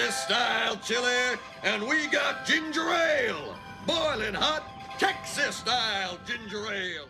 Texas style chili, and we got ginger ale. Boiling hot Texas style ginger ale.